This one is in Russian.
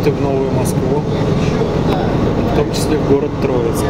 маршруты в Новую Москву, в том числе в город Троицк.